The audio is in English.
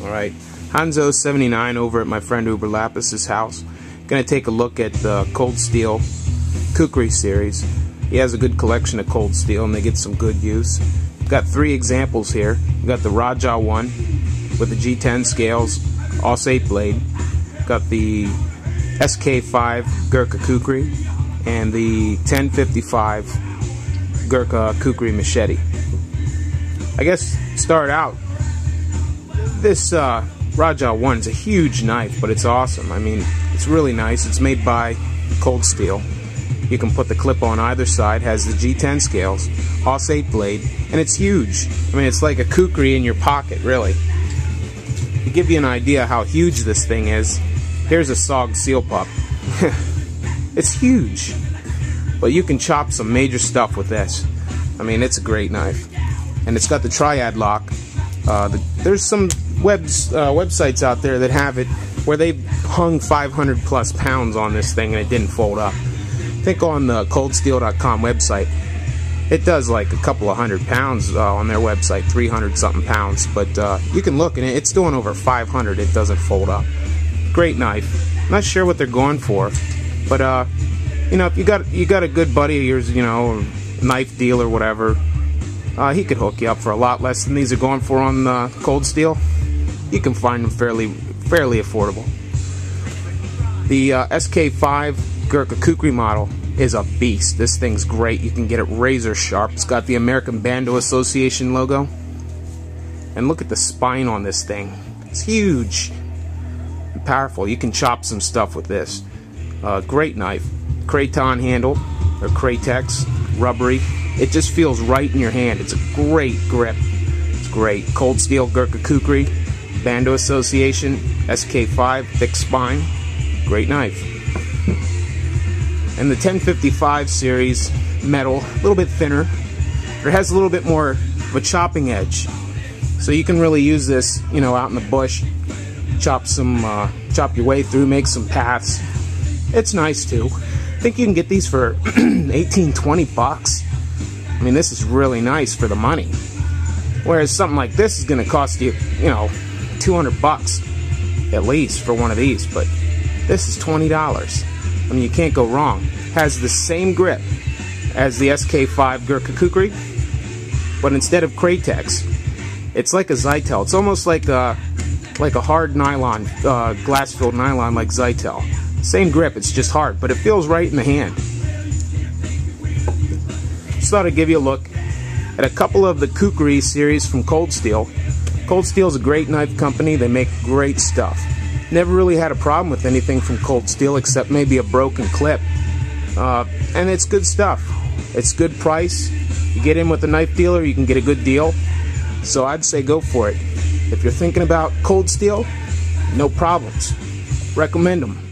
Alright, Hanzo79 over at my friend Uber Lapis's house. Gonna take a look at the Cold Steel Kukri series. He has a good collection of Cold Steel and they get some good use. Got three examples here. We got the Rajah one with the G10 scales, Aus 8 blade. Got the SK5 Gurkha Kukri and the 1055 Gurkha Kukri Machete. I guess start out this uh, Rajah 1 is a huge knife, but it's awesome. I mean, it's really nice. It's made by Cold Steel. You can put the clip on either side, has the G10 scales, Aus 8 blade, and it's huge. I mean, it's like a kukri in your pocket, really. To give you an idea how huge this thing is, here's a SOG seal pup. it's huge. But you can chop some major stuff with this. I mean, it's a great knife. And it's got the Tri-Ad lock. Uh, the, there's some webs, uh, websites out there that have it where they hung 500 plus pounds on this thing and it didn't fold up. I think on the coldsteel.com website, it does like a couple of hundred pounds uh, on their website, 300 something pounds. But uh, you can look and it's doing over 500. It doesn't fold up. Great knife. Not sure what they're going for, but uh, you know, if you got you got a good buddy of yours, you know, knife deal or whatever, uh, he could hook you up for a lot less than these are going for on uh, Cold Steel you can find them fairly fairly affordable. The uh, SK5 Gurkha Kukri model is a beast. This thing's great. You can get it razor sharp. It's got the American Bando Association logo. And look at the spine on this thing. It's huge and powerful. You can chop some stuff with this. Uh, great knife. Kraton handle, or Kratex, rubbery. It just feels right in your hand. It's a great grip. It's great. Cold Steel Gurkha Kukri. Bando Association SK5 thick spine great knife. And the 1055 series metal a little bit thinner it has a little bit more of a chopping edge. So you can really use this you know out in the bush chop some uh, chop your way through make some paths. It's nice too. I think you can get these for 18 20 bucks. I mean this is really nice for the money. Whereas something like this is gonna cost you you know 200 bucks at least for one of these, but this is $20. I mean, you can't go wrong. Has the same grip as the SK5 Gurkha Kukri, but instead of Kratex, it's like a Zytel. It's almost like a, like a hard nylon, uh, glass-filled nylon like Zytel. Same grip, it's just hard, but it feels right in the hand. Just thought I'd give you a look at a couple of the Kukri series from Cold Steel Cold Steel is a great knife company. They make great stuff. Never really had a problem with anything from Cold Steel except maybe a broken clip. Uh, and it's good stuff. It's good price. You get in with a knife dealer, you can get a good deal. So I'd say go for it. If you're thinking about Cold Steel, no problems. Recommend them.